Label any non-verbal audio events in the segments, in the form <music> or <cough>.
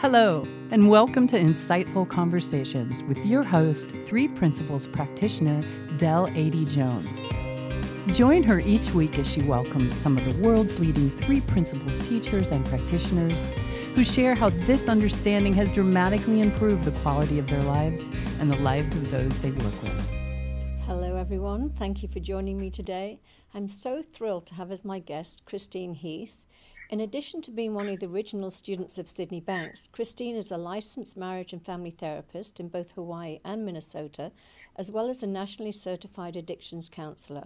Hello, and welcome to Insightful Conversations with your host, Three Principles practitioner, Del Adey-Jones. Join her each week as she welcomes some of the world's leading Three Principles teachers and practitioners who share how this understanding has dramatically improved the quality of their lives and the lives of those they work with. Hello, everyone. Thank you for joining me today. I'm so thrilled to have as my guest Christine Heath. In addition to being one of the original students of Sydney Banks, Christine is a licensed marriage and family therapist in both Hawaii and Minnesota, as well as a nationally certified addictions counselor.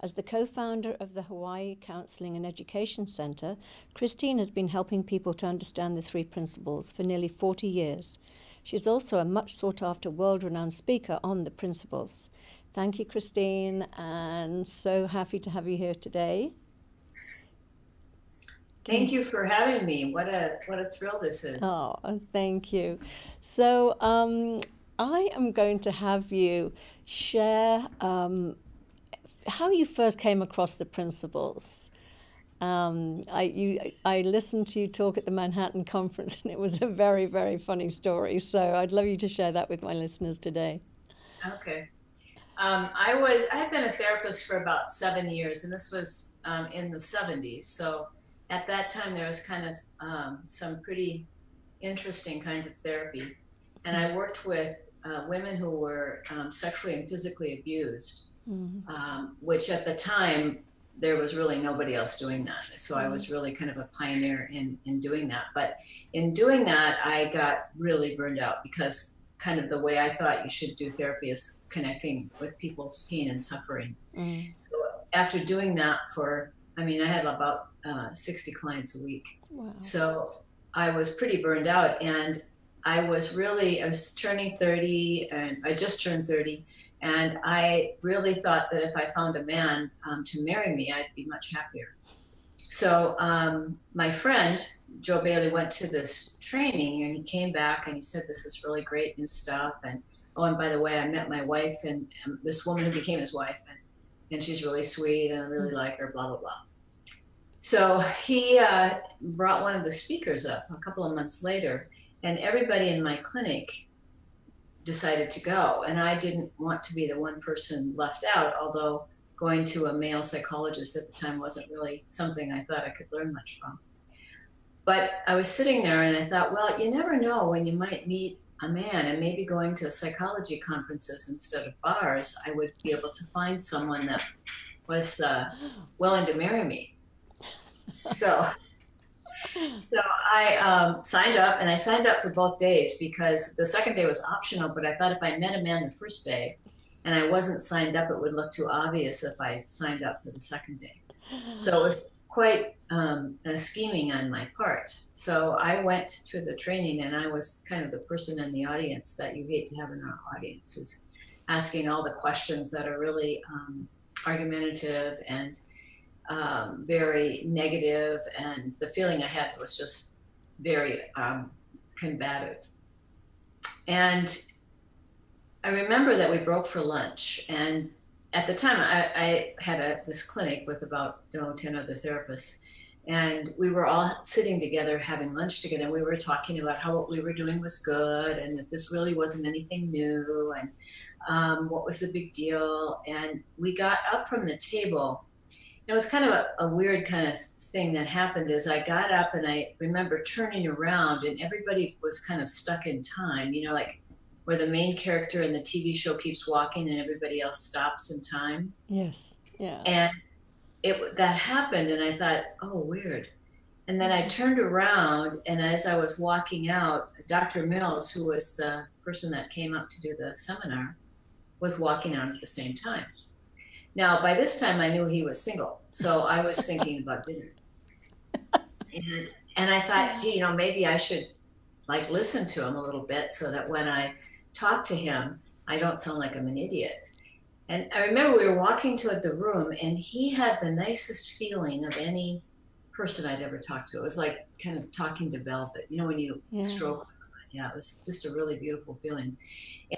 As the co founder of the Hawaii Counseling and Education Center, Christine has been helping people to understand the three principles for nearly 40 years. She's also a much sought after world renowned speaker on the principles. Thank you, Christine, and so happy to have you here today. Thank you for having me. What a what a thrill this is. Oh, thank you. So um, I am going to have you share um, how you first came across the principles. Um, I you I listened to you talk at the Manhattan conference, and it was a very very funny story. So I'd love you to share that with my listeners today. Okay. Um, I was I had been a therapist for about seven years, and this was um, in the '70s. So at that time there was kind of um, some pretty interesting kinds of therapy and i worked with uh, women who were um, sexually and physically abused mm-hmm. um, which at the time there was really nobody else doing that so i was really kind of a pioneer in, in doing that but in doing that i got really burned out because kind of the way i thought you should do therapy is connecting with people's pain and suffering mm-hmm. so after doing that for i mean i had about uh, 60 clients a week. Wow. So I was pretty burned out and I was really, I was turning 30 and I just turned 30. And I really thought that if I found a man um, to marry me, I'd be much happier. So um, my friend, Joe Bailey, went to this training and he came back and he said, This is really great new stuff. And oh, and by the way, I met my wife and, and this woman who became his wife. And, and she's really sweet and I really mm. like her, blah, blah, blah. So he uh, brought one of the speakers up a couple of months later, and everybody in my clinic decided to go. And I didn't want to be the one person left out, although going to a male psychologist at the time wasn't really something I thought I could learn much from. But I was sitting there and I thought, well, you never know when you might meet a man, and maybe going to psychology conferences instead of bars, I would be able to find someone that was uh, willing to marry me so so I um, signed up and I signed up for both days because the second day was optional. But I thought if I met a man the first day and I wasn't signed up, it would look too obvious if I signed up for the second day. So it was quite um, scheming on my part. So I went to the training and I was kind of the person in the audience that you hate to have in our audience who's asking all the questions that are really um, argumentative and um, very negative, and the feeling I had was just very um, combative. And I remember that we broke for lunch, and at the time I, I had a, this clinic with about you know, 10 other therapists, and we were all sitting together having lunch together. And we were talking about how what we were doing was good, and that this really wasn't anything new, and um, what was the big deal. And we got up from the table it was kind of a, a, weird kind of thing that happened is I got up and I remember turning around and everybody was kind of stuck in time, you know, like where the main character in the TV show keeps walking and everybody else stops in time. Yes. Yeah. And it that happened and I thought, oh, weird. And then I mm-hmm. turned around and as I was walking out, Dr. Mills, who was the person that came up to do the seminar, was walking out at the same time. Now, by this time, I knew he was single, so I was thinking about dinner. And, and I thought, gee, you know, maybe I should like listen to him a little bit so that when I talk to him, I don't sound like I'm an idiot. And I remember we were walking toward the room, and he had the nicest feeling of any person I'd ever talked to. It was like kind of talking to velvet. You know, when you yeah. stroke yeah, it was just a really beautiful feeling.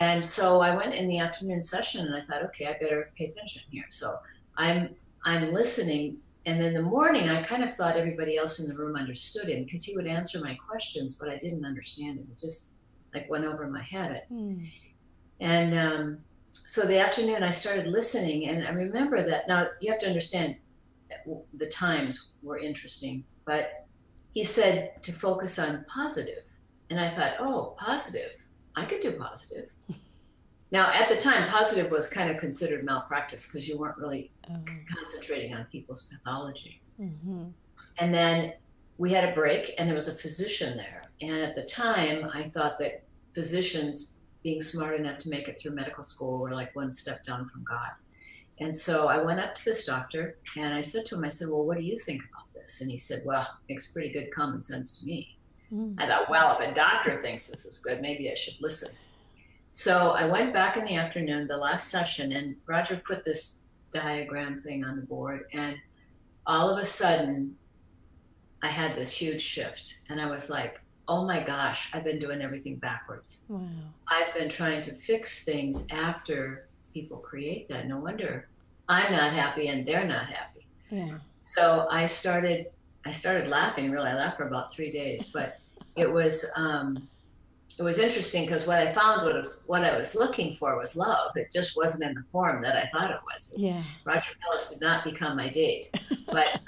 And so I went in the afternoon session and I thought, okay, I better pay attention here. So I'm I'm listening and then the morning, I kind of thought everybody else in the room understood him because he would answer my questions, but I didn't understand him. It just like went over my head. Mm. And um, so the afternoon, I started listening, and I remember that. Now you have to understand, the times were interesting, but he said to focus on positive, and I thought, oh, positive. I could do positive. Now, at the time, positive was kind of considered malpractice because you weren't really oh. concentrating on people's pathology. Mm-hmm. And then we had a break, and there was a physician there. And at the time, I thought that physicians being smart enough to make it through medical school were like one step down from God. And so I went up to this doctor and I said to him, I said, Well, what do you think about this? And he said, Well, it makes pretty good common sense to me. Mm. I thought, Well, if a doctor thinks this is good, maybe I should listen. So I went back in the afternoon, the last session, and Roger put this diagram thing on the board. And all of a sudden, I had this huge shift. And I was like, oh my gosh, I've been doing everything backwards. Wow. I've been trying to fix things after people create that. No wonder I'm not happy and they're not happy. Yeah. So I started I started laughing, really. I laughed for about three days, but it was um, it was interesting because what I found what, was, what I was looking for was love. It just wasn't in the form that I thought it was. Yeah. Roger Mills did not become my date, <laughs> but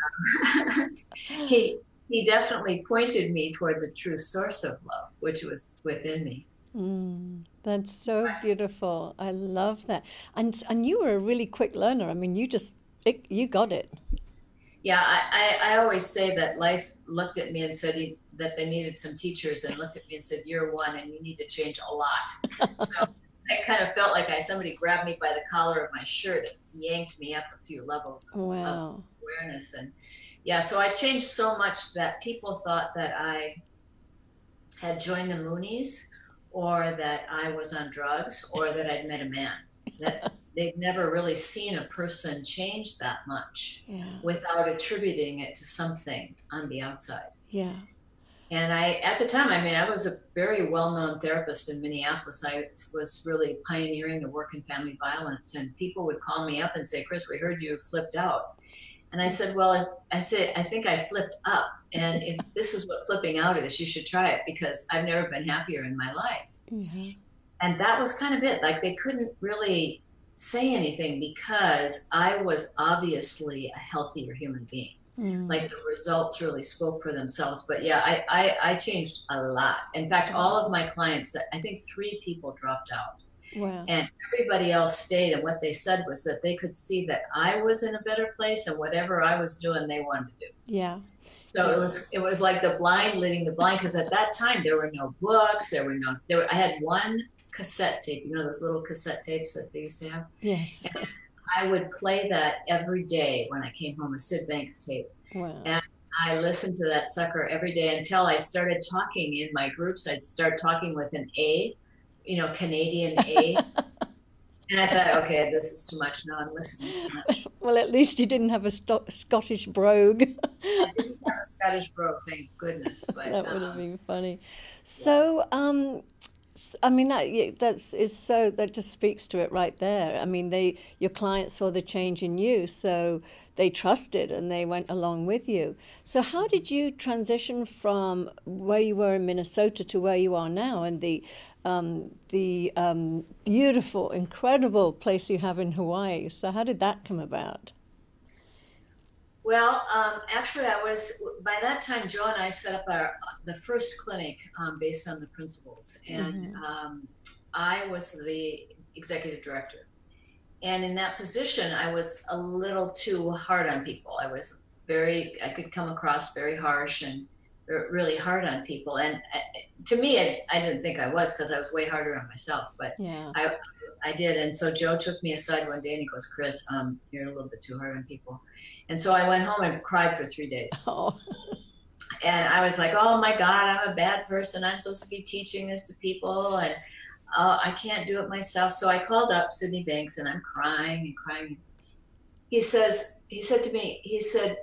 um, <laughs> he he definitely pointed me toward the true source of love, which was within me. Mm, that's so beautiful. I love that. And and you were a really quick learner. I mean, you just it, you got it. Yeah, I, I, I always say that life looked at me and said that they needed some teachers and looked at me and said, You're one and you need to change a lot. <laughs> so I kind of felt like I somebody grabbed me by the collar of my shirt and yanked me up a few levels wow. of awareness. And yeah, so I changed so much that people thought that I had joined the Moonies or that I was on drugs or that I'd met a man. That <laughs> they'd never really seen a person change that much yeah. without attributing it to something on the outside. Yeah. And I, at the time, I mean, I was a very well-known therapist in Minneapolis. I was really pioneering the work in family violence, and people would call me up and say, "Chris, we heard you flipped out." And I said, "Well, I said I think I flipped up, and if <laughs> this is what flipping out is, you should try it because I've never been happier in my life." Mm-hmm. And that was kind of it. Like they couldn't really say anything because I was obviously a healthier human being. Mm. Like the results really spoke for themselves. But yeah, I, I, I, changed a lot. In fact, all of my clients, I think three people dropped out. Wow. And everybody else stayed. And what they said was that they could see that I was in a better place and whatever I was doing, they wanted to do. Yeah. So it was it was like the blind leading the blind because at that time there were no books, there were no there were, I had one cassette tape, you know those little cassette tapes that they used to have. Yes. And I would play that every day when I came home, a Syd Banks tape. Wow. And I listened to that sucker every day until I started talking in my groups. I'd start talking with an A, you know, Canadian A. <laughs> and I thought, okay, this is too much. No, I'm listening. Well, at least you didn't have a st- Scottish brogue. <laughs> I didn't have a Scottish brogue, thank goodness. But, that would have um, been funny. So, yeah. um, I mean that that's is so that just speaks to it right there. I mean they your clients saw the change in you, so they trusted and they went along with you. So how did you transition from where you were in Minnesota to where you are now, and the um, the um, beautiful, incredible place you have in Hawaii? So how did that come about? Well, um, actually, I was by that time. Joe and I set up our the first clinic um, based on the principles, and mm-hmm. um, I was the executive director. And in that position, I was a little too hard on people. I was very, I could come across very harsh and really hard on people. And uh, to me, I, I didn't think I was because I was way harder on myself. But yeah. I, I did. And so Joe took me aside one day and he goes, "Chris, um, you're a little bit too hard on people." And so I went home and cried for three days. <laughs> Oh. And I was like, oh my God, I'm a bad person. I'm supposed to be teaching this to people. And uh, I can't do it myself. So I called up Sydney Banks and I'm crying and crying. He says, he said to me, he said,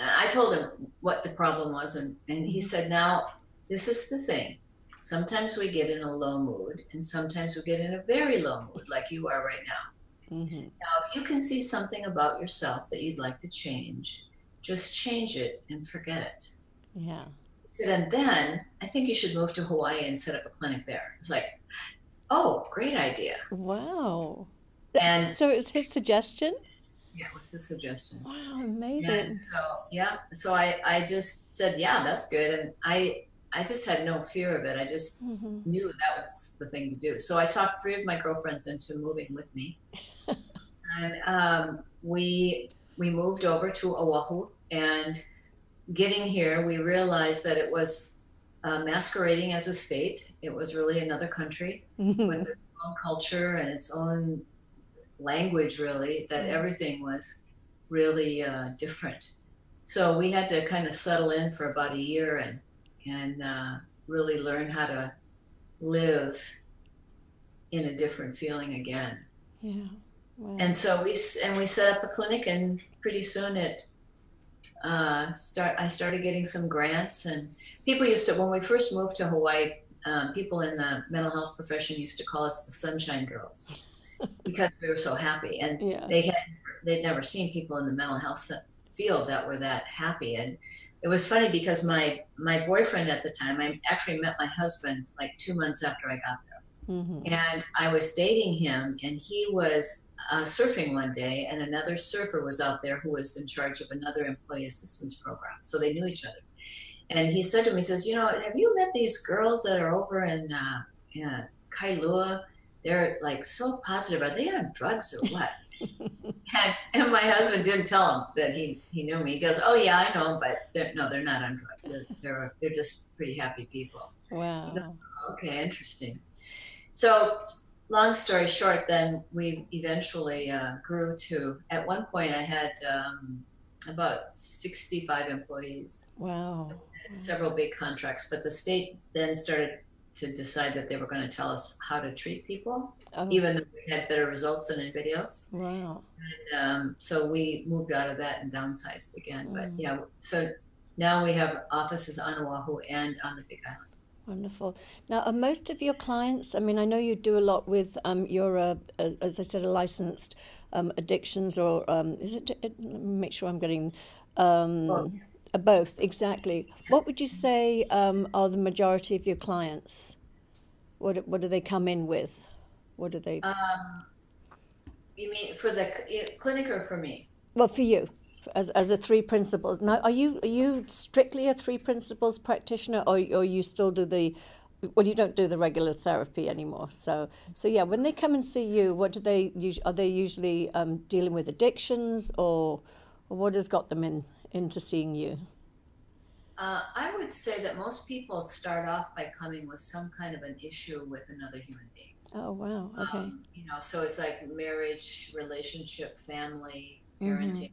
I told him what the problem was. And, and he mm-hmm. said, now, this is the thing. Sometimes we get in a low mood and sometimes we get in a very low mood, like you are right now. Mm-hmm. Now, if you can see something about yourself that you'd like to change, just change it and forget it. Yeah. And then I think you should move to Hawaii and set up a clinic there. It's like, oh, great idea. Wow. And so it was his suggestion? Yeah, it was his suggestion? Wow, amazing. And so yeah, so I I just said yeah, that's good, and I I just had no fear of it. I just Mhm. knew that was the thing to do. So I talked three of my girlfriends into moving with me, <laughs> and um, we we moved over to Oahu. And getting here, we realized that it was uh, masquerading as a state. It was really another country with <laughs> its own culture and its own language, really, that Mm. everything was really uh, different. So we had to kind of settle in for about a year and and uh, really learn how to live in a different feeling again. yeah. Wow. And so we and we set up a clinic, and pretty soon it uh, start. I started getting some grants, and people used to when we first moved to Hawaii. Um, people in the mental health profession used to call us the Sunshine Girls <laughs> because we were so happy, and yeah. they had they'd never seen people in the mental health field that were that happy and it was funny because my my boyfriend at the time i actually met my husband like two months after i got there. Hmm and i was dating him and he was uh, surfing one day and another surfer was out there who was in charge of another employee assistance program. So they knew each other. And he said to me he says you know have you met these girls that are over in uh, yeah, kailua? They're like so positive. Are they on drugs or what and, <laughs> and my husband didn't tell him that he, he knew me. He goes, "Oh yeah, I know him, but they're, no, they're not on drugs. They're, they're they're just pretty happy people." Wow. Okay, interesting. So, long story short, then we eventually uh, grew to. At one point, I had um, about sixty-five employees, Wow. several big contracts. But the state then started to decide that they were going to tell us how to treat people, Oh, even though we had better results than anybody else. wow. um, so we moved out of that and downsized again. But Mm. yeah, so now we have offices on Oahu and on the Big Island. Wonderful. Now, are most of your clients, I mean, I know you do a lot with, um, you're, a, a, as I said, a licensed um, addictions or, um, is it, it, make sure I'm getting, um, Both. uh, both, exactly. What would you say um, are the majority of your clients? What, what do they come in with? What do they, Um, you mean for the cl- clinic or for me? well, for you, as, as a three principles. Now, are you, are you strictly a three principles practitioner or, or you still do the, well, you don't do the regular therapy anymore. So, so yeah, when they come and see you, what do they are they usually um, dealing with addictions or, or what has got them in, into seeing you? Uh, I would say that most people start off by coming with some kind of an issue with another human being. Oh, wow. Okay. Um, you know, so it's like marriage, relationship, family, Mhm. parenting.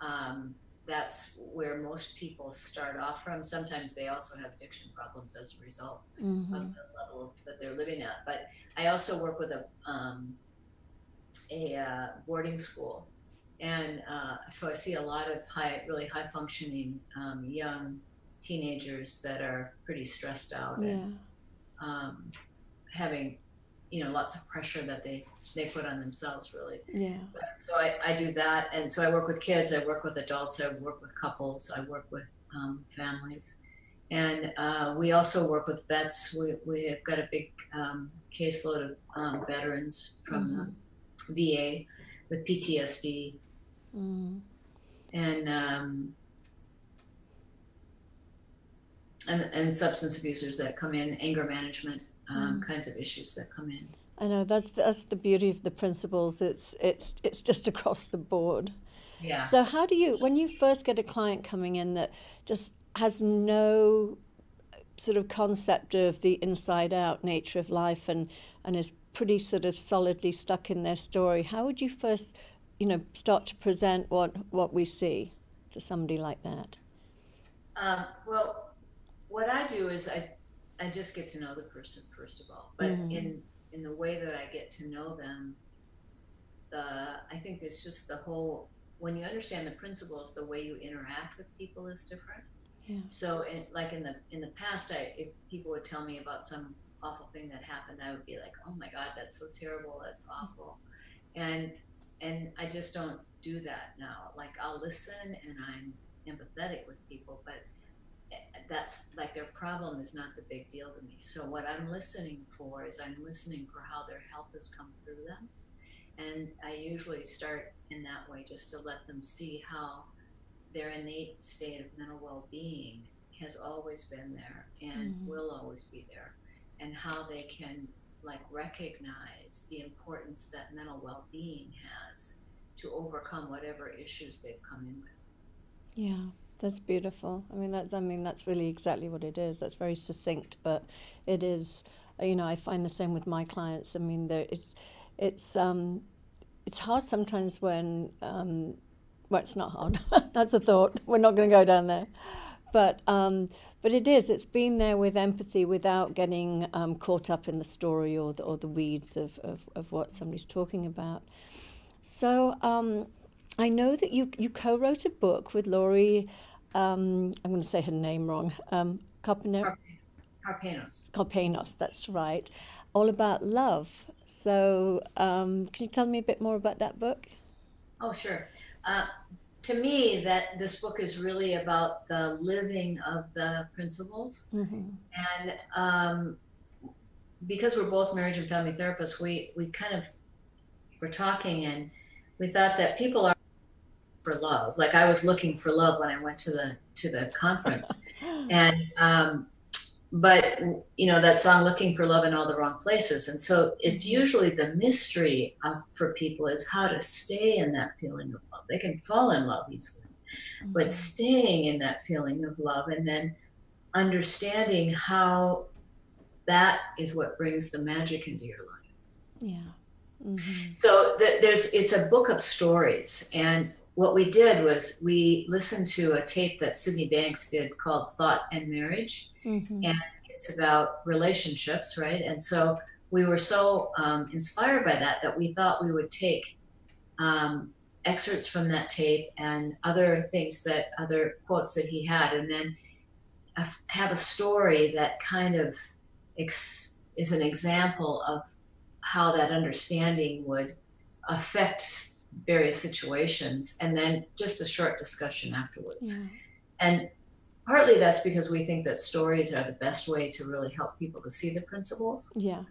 Um, that's where most people start off from. Sometimes they also have addiction problems as a result. hmm of the level that they're living at. But I also work with a um, a uh, boarding school, and uh, so I see a lot of high, really high functioning um, young teenagers that are pretty stressed out Yeah. and um, having you know lots of pressure that they they put on themselves really. Yeah. so I, I do that and so i work with kids i work with adults i work with couples i work with um, families. And uh, we also work with vets. We, we've got a big um, caseload of um, veterans from the va with ptsd Mm. and um, and, and substance abusers that come in anger management um, kinds of issues that come in I know that's that's the beauty of the principles. It's it's it's just <laughs> across the board. yeah So how do you when you first get a client coming in that just has no sort of concept of the inside out nature of life and and is pretty sort of solidly stuck in their story, how would you first, you know, start to present what what we see to somebody like that? Um, well, what I do is I, I just get to know the person first of all. But Mhm. in in the way that I get to know them, the I think it's just the whole when you understand the principles, the way you interact with people is different. Yeah. So, in, like in the in the past, I if people would tell me about some awful thing that happened, I would be like, "Oh my God, that's so terrible. That's awful," and and I just don't do that now. Like I'll listen and I'm empathetic with people, but eh, that's like their problem is not the big deal to me. So what I'm listening for is I'm listening for how their health has come through them. And I usually start in that way just to let them see how their innate state of mental well being has always been there and mm-hmm. will always be there, and how they can like recognize the importance that mental well being has to overcome whatever issues they've come in with. Yeah. That's beautiful. I mean, that's I mean that's really exactly what it is. That's very succinct, but it is. You know, I find the same with my clients. I mean, there it's it's um, it's hard sometimes when um, well, it's not hard. <laughs> That's a thought. We're not going to go down there. But um, but it is. It's been there with empathy without getting um, caught up in the story or the, or the weeds of, of, of what somebody's talking about. So um, I know that you, you co-wrote a book with Lori. Um, I'm going to say her name wrong. Um, Carpenos. Carpenos, that's right. All about love. So um, can you tell me a bit more about that book? Oh, sure. Uh, to me, that this book is really about the living of the principles, mm-hmm. and um, because we're both marriage and family therapists, we we kind of were talking, and we thought that people are for love. Like I was looking for love when I went to the to the conference, <laughs> and um, but you know that song looking for love in all the wrong places and so it's usually the mystery of, for people is how to stay in that feeling of love they can fall in love easily mm-hmm. but staying in that feeling of love and then understanding how that is what brings the magic into your life yeah mm-hmm. so the, there's it's a book of stories and what we did was we listened to a tape that Sydney Banks did called Thought and Marriage. Mm-hmm. And it's about relationships, right? And so we were so um, inspired by that that we thought we would take um, excerpts from that tape and other things that other quotes that he had, and then have a story that kind of ex- is an example of how that understanding would affect various situations and then just a short discussion afterwards. Yeah. And partly that's because we think that stories are the best way to really help people to see the principles. Yeah.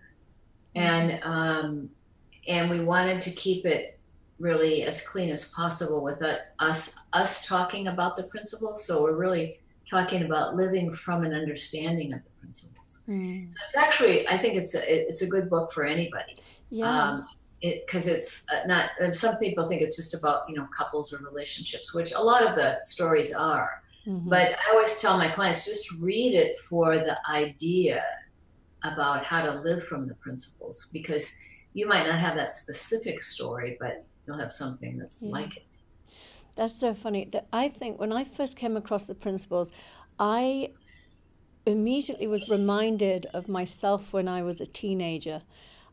And um, and we wanted to keep it really as clean as possible with us us talking about the principles. So we're really talking about living from an understanding of the principles. Mm. So it's actually I think it's a, it's a good book for anybody. Yeah. Um, because it, it's uh, not some people think it's just about you know couples or relationships which a lot of the stories are mm-hmm. but i always tell my clients just read it for the idea about how to live from the principles because you might not have that specific story but you'll have something that's yeah. like it that's so funny that i think when i first came across the principles i immediately was reminded of myself when i was a teenager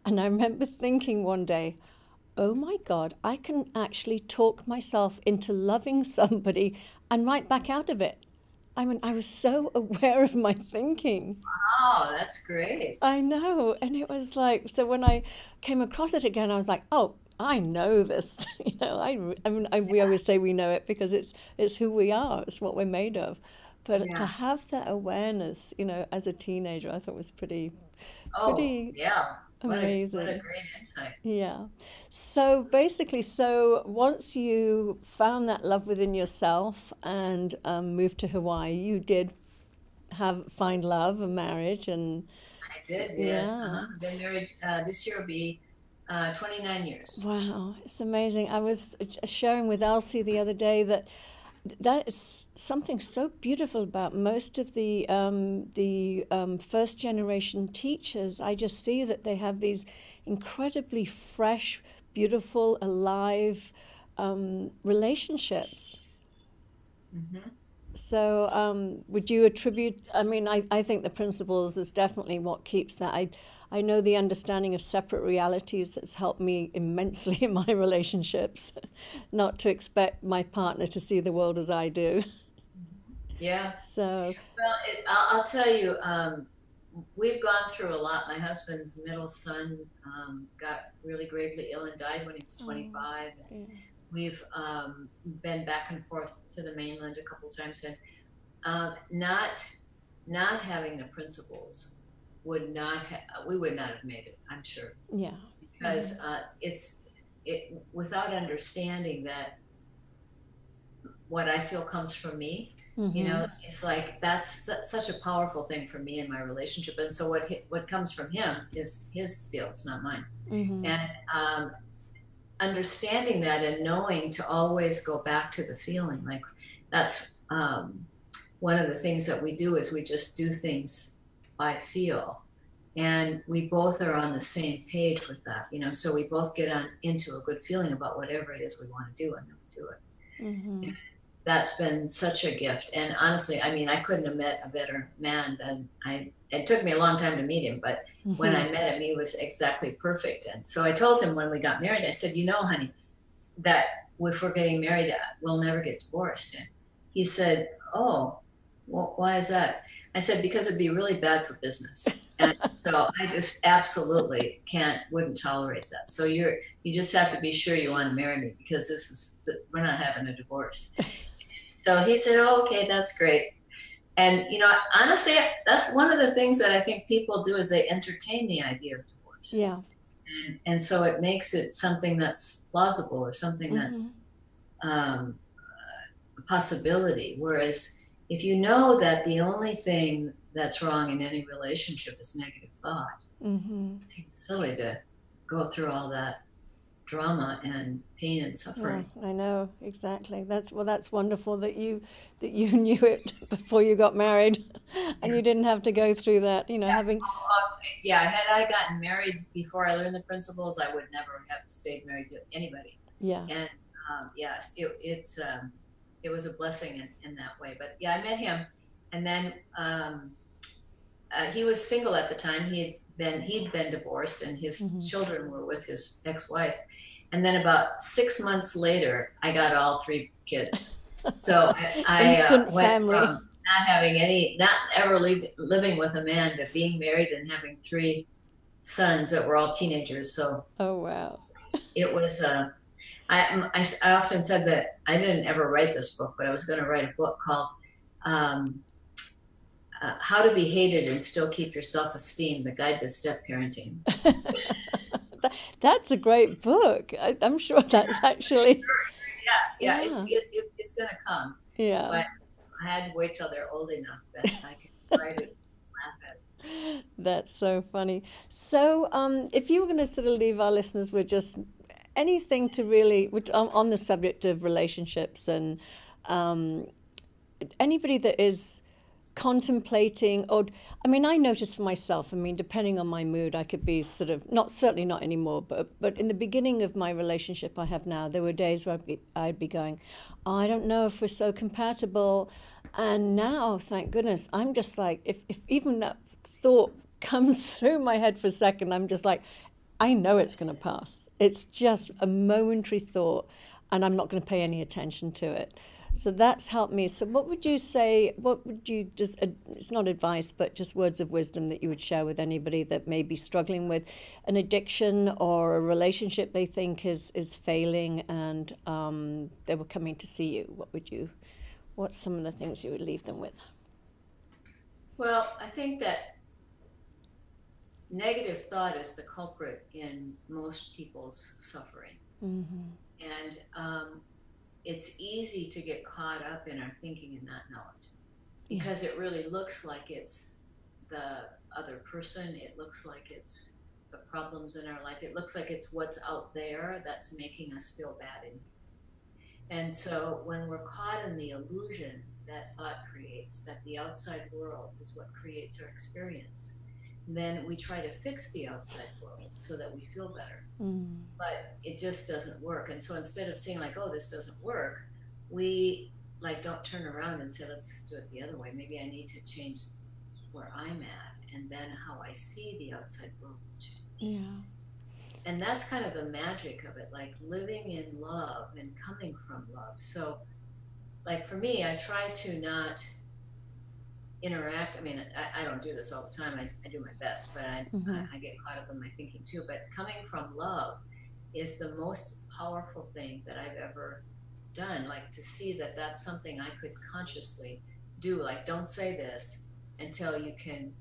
and I remember thinking one day, oh my God, I can actually talk myself into loving somebody and right back out of it. I mean, I was so <laughs> aware of my thinking. Wow, that's great. I know. And it was like, so when I came across it again, I was like, oh, I know this. <laughs> you know, I, I mean, I, we always say we know it because it's, it's who we are, it's what we're made of. But yeah. to have that awareness, you know, as a teenager, I thought was pretty, oh, pretty. Oh, yeah Amazing. What a, what a great insight. Yeah. So basically, so once you found that love within yourself and um, moved to Hawaii, you did have find love and marriage and. I did. Yes. Yeah. Uh-huh. Been married. Uh, this year will be. Uh, 29 years. Wow, it's amazing. I was sharing with Elsie the other day that that is something so beautiful about most of the um, the um, first generation teachers. I just see that they have these incredibly fresh, beautiful, alive um, relationships. Mm-hmm. So, um, would you attribute? I mean, I, I think the principles is definitely what keeps that. I I know the understanding of separate realities has helped me immensely in my <laughs> relationships, not to expect my partner to see the world as I do. Yeah. So. Well, it, I'll, I'll, tell you, um, we've gone through a lot. My husband's middle son um, got really gravely ill and died when he was 25. Oh, yeah. We've um, been back and forth to the mainland a couple times, and uh, not not having the principles would not ha- we would not have made it. I'm sure. Yeah. Because uh, it's it without understanding that what I feel comes from me. Mm-hmm. You know, it's like that's such a powerful thing for me in my relationship. And so what what comes from him is his deal. It's not mine. Mm-hmm. And um, understanding that and knowing to always go back to the feeling, like that's um, one of the things that we do is we just do things by feel and we both are on the same page with that you know so we both get on into a good feeling about whatever it is we want to do and then we do it Mm-hmm. That's been such a gift. And honestly i mean i couldn't have met a better man than i it took me a long time to meet him but when Mm-hmm. i met him he was exactly perfect. And so i told him when we got married i said you know honey that if we're getting married we'll never get divorced. And he said oh well, why is that? I said because it'd be really bad for business. <laughs> And so i just absolutely can't wouldn't tolerate that. So you're you just have to be sure you want to marry me because this is we're not having a divorce <laughs> so he said oh, okay that's great and you know honestly that's one of the things that i think people do is they entertain the idea of divorce Yeah. and, and so it makes it something that's plausible or something that's um, a possibility whereas if you know that the only thing that's wrong in any relationship is negative thought Mm-hmm. it seems silly to go through all that drama and pain and suffering Yeah, I know exactly. That's well. That's wonderful that you that you <laughs> knew it before you got married, <laughs> and you didn't have to go through that. You know, having yeah had i gotten married before i learned the principles i would never have stayed married to anybody yeah. and um, yes, it it um, it was a blessing in, in that way. But yeah, I met him, and then um, uh, he was single at the time. He had been he'd been divorced, and his Mhm. children were with his ex-wife. And then about six months later, I got all three kids. <laughs> So I, I Instant uh, went family. from not having any, not ever leave, living with a man, to being married and having three sons that were all teenagers. So Oh wow. it was uh, I, I, I often said that I didn't ever write this book, but I was going to write a book called um, uh, "How to Be Hated and Still Keep Your Self Esteem: The Guide to Step Parenting." <laughs> That- That's a great book. I, I'm sure <laughs> that's actually Yeah, yeah, Yeah. it's it, it, it's going to come. yeah. But I had to wait till they're old enough that I can <laughs> write it. Laugh at. it. That's so funny. So, um, if you were going to sort of leave our listeners with just anything to really which, on, on the subject of relationships and um, anybody that is contemplating or i mean i notice for myself i mean depending on my mood i could be sort of not certainly not anymore but but in the beginning of my relationship i have now there were days where i'd be, I'd be going i don't know if we're so compatible. And now thank goodness i'm just like if, if even that thought <laughs> comes through my head for a second i'm just like i know it's going to pass. It's just a momentary thought and i'm not going to pay any attention to it so that's helped me. So, what would you say? What would you just, uh, it's not advice, but just words of wisdom that you would share with anybody that may be struggling with an addiction or a relationship they think is, is failing and um, they were coming to see you? What would you, what's some of the things you would leave them with? Well, I think that negative thought is the culprit in most people's suffering. Mm-hmm. And um, it's easy to get caught up in our thinking and not know it Yeah. because it really looks like it's the other person. It looks like it's the problems in our life. It looks like it's what's out there that's making us feel bad. And so when we're caught in the illusion that thought creates, that the outside world is what creates our experience, then we try to fix the outside world so that we feel better Mm. but it just doesn't work. And so instead of saying like, oh, this doesn't work, we like don't turn around and say, let's do it the other way. Maybe I need to change where I'm at, and then how I see the outside world will change. Yeah. And that's kind of the magic of it, like living in love and coming from love. So, like for me, I try to not interact. I mean, I, I don't do this all the time. I, I do my best, but I, Mhm. I, I get caught up in my thinking too. But coming from love is the most powerful thing that I've ever done. Like to see that that's something I could consciously do. Like, don't say this until you can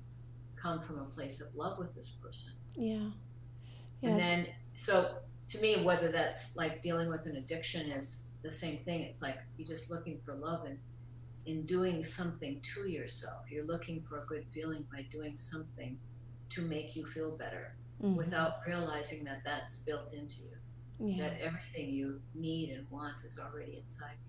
come from a place of love with this person. Yeah. yeah. And then, so to me, whether that's like dealing with an addiction is the same thing. It's like you're just looking for love and in doing something to yourself. You're looking for a good feeling by doing something to make you feel better mm-hmm. without realizing that that's built into you. Yeah. That everything you need and want is already inside you.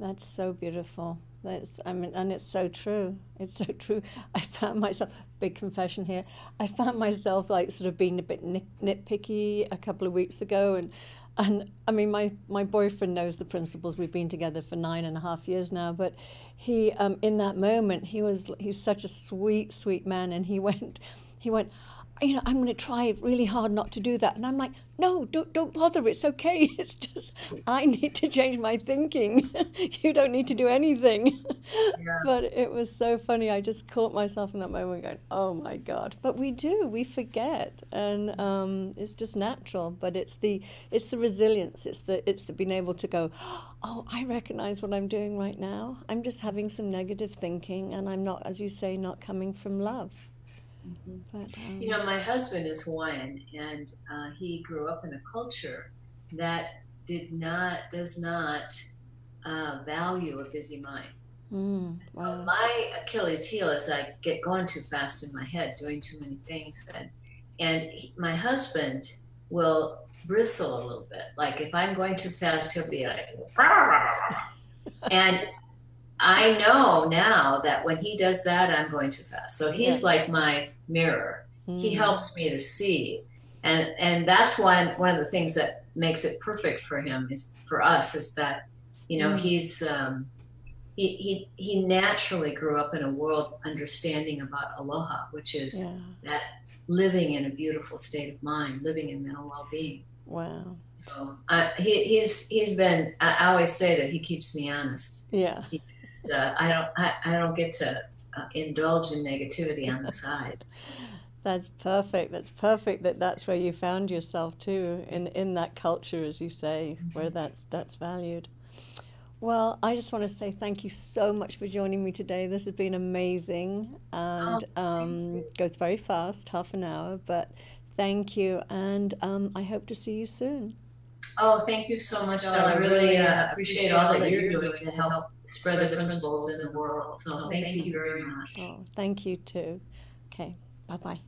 That's so beautiful. That's I mean, and it's so true. It's so <laughs> true. I found myself big confession here. I found myself like sort of being a bit nit- nitpicky a couple of weeks ago, and and I mean, my, my boyfriend knows the principles. We've been together for nine and a half years now. But he, um, in that moment, he was he's such a sweet, sweet man, and he went, he went, you know, I'm going to try really hard not to do that. And I'm like, no, don't, don't bother. It's okay. <laughs> It's just, I need to change my thinking. <laughs> you don't need to do anything. Yeah. but it was so funny. I just caught myself in that moment going, oh my God. But we do, we forget. And um, it's just natural. But it's the, it's the resilience. It's the, it's the being able to go, oh, I recognize what I'm doing right now. I'm just having some negative thinking. And I'm not, as you say, not coming from love. Mm-hmm. But, um, you know, my husband is Hawaiian, and uh, he grew up in a culture that did not, does not uh, value a busy mind. Mm, wow. So my Achilles heel is I get going too fast in my head, doing too many things, and and he, my husband will bristle a little bit. Like if I'm going too fast, he'll be like, <laughs> and I know now that when he does that, I'm going too fast. So he's yeah. like my mirror. Mm. He helps me to see. And and that's one one of the things that makes it perfect for him is for us is that, you know, mm. he's um, he, he he naturally grew up in a world understanding about aloha, which is yeah. that living in a beautiful state of mind, living in mental well being. Wow. So uh, he, he's he's been. I always say that he keeps me honest. Yeah. He, uh, I don't I, I don't get to uh, indulge in negativity on the side. <laughs> That's perfect. That's perfect. That that's where you found yourself too in in that culture, as you say, mm-hmm. where that's that's valued. Well, I just want to say thank you so much for joining me today. This has been amazing and oh, um, goes very fast, half an hour, but thank you. And um, I hope to see you soon. Oh, thank you so much, Del. I really uh, appreciate all that you're doing to help spread the principles in the world. So thank you very much. Oh, thank you too. Okay, bye bye.